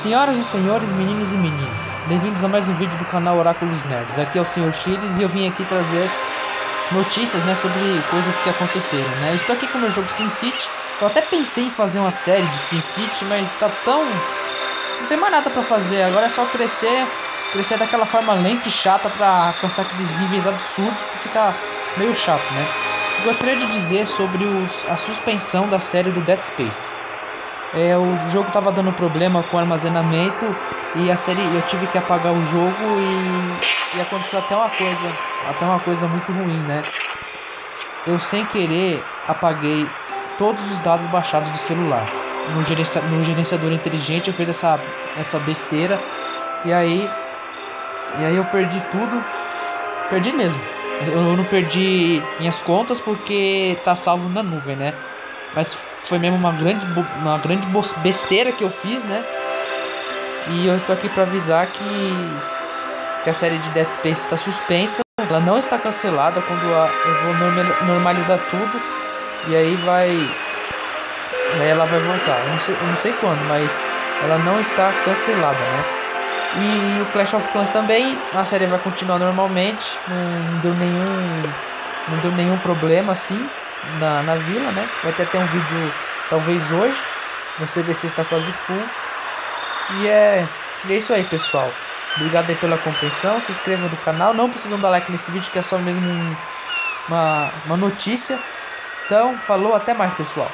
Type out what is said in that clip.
Senhoras e senhores, meninos e meninas, bem-vindos a mais um vídeo do canal Oráculos Nerds. Aqui é o Sr. Chiles e eu vim aqui trazer notícias, né, sobre coisas que aconteceram, né? Eu estou aqui com o meu jogo Sin City. Eu até pensei em fazer uma série de Sin City, mas tá tão não tem mais nada para fazer. Agora é só crescer, crescer daquela forma lenta e chata para alcançar aqueles níveis absurdos que fica meio chato, né? Eu gostaria de dizer sobre os, a suspensão da série do Dead Space. É, o jogo tava dando problema com armazenamento e a série eu tive que apagar o jogo e, e aconteceu até uma coisa, até uma coisa muito ruim, né? Eu sem querer apaguei todos os dados baixados do celular. No, gerencia, no gerenciador inteligente eu fiz essa, essa besteira e aí e aí eu perdi tudo. Perdi mesmo. Eu não perdi minhas contas porque tá salvo na nuvem, né? Mas foi mesmo uma grande, uma grande besteira que eu fiz, né? E eu estou aqui para avisar que, que a série de Dead Space está suspensa. Ela não está cancelada quando a, eu vou normalizar tudo. E aí vai. Aí ela vai voltar. Eu não, sei, eu não sei quando, mas ela não está cancelada, né? E o Clash of Clans também, a série vai continuar normalmente. Não, não deu nenhum. Não deu nenhum problema assim na, na vila, né? Vai ter até um vídeo talvez hoje. No CBC está quase full. E é, e é isso aí, pessoal. Obrigado aí pela compreensão. Se inscrevam no canal. Não precisam dar like nesse vídeo, que é só mesmo um, uma, uma notícia. Então, falou, até mais, pessoal.